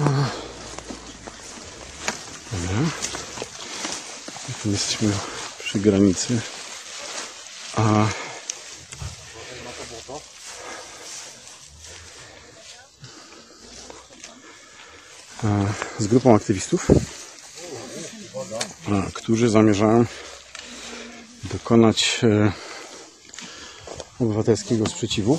Dobra. I tu jesteśmy przy granicy. A z grupą aktywistów, którzy zamierzają dokonać e, obywatelskiego sprzeciwu.